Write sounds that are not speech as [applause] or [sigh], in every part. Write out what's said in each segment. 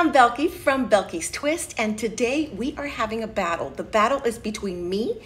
I'm Belqui from Belqui's Twist, and today we are having a battle. The battle is between me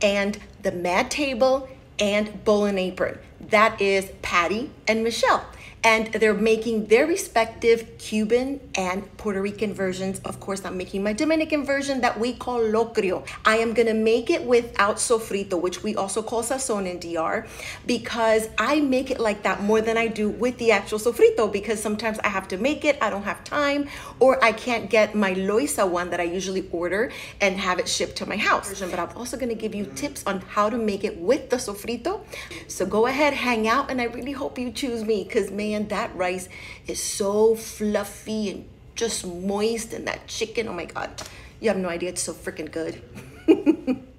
and the Mad Table and Bowl and Apron. That is Patty and Michelle and they're making their respective Cuban and Puerto Rican versions. Of course, I'm making my Dominican version that we call locrio. I am gonna make it without sofrito, which we also call sazon in DR, because I make it like that more than I do with the actual sofrito, because sometimes I have to make it, I don't have time, or I can't get my Loisa one that I usually order and have it shipped to my house. But I'm also gonna give you tips on how to make it with the sofrito. So go ahead, hang out, and I really hope you choose me, because man, that rice is so fluffy and just moist, and that chicken, oh my God, you have no idea, it's so freaking good. [laughs]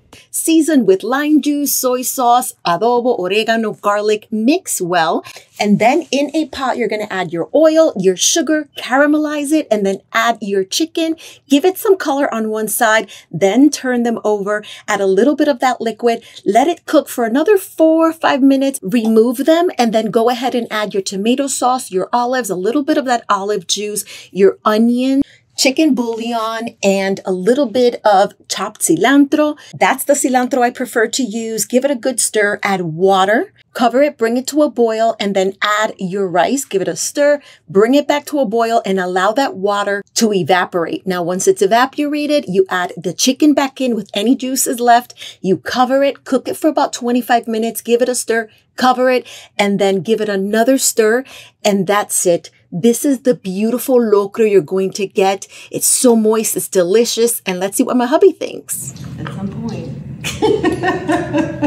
Season with lime juice, soy sauce, adobo, oregano, garlic, mix well. And then in a pot, you're going to add your oil, your sugar, caramelize it, and then add your chicken. Give it some color on one side, then turn them over, add a little bit of that liquid, let it cook for another four or five minutes, remove them, and then go ahead and add your tomato sauce, your olives, a little bit of that olive juice, your onion, chicken bouillon, and a little bit of chopped cilantro. That's the cilantro I prefer to use. Give it a good stir, add water, cover it, bring it to a boil, and then add your rice. Give it a stir, bring it back to a boil, and allow that water to evaporate. Now, once it's evaporated, you add the chicken back in with any juices left. You cover it, cook it for about 25 minutes, give it a stir, cover it, and then give it another stir, and that's it. This is the beautiful locrio you're going to get. It's so moist, it's delicious, and let's see what my hubby thinks. At some point. [laughs]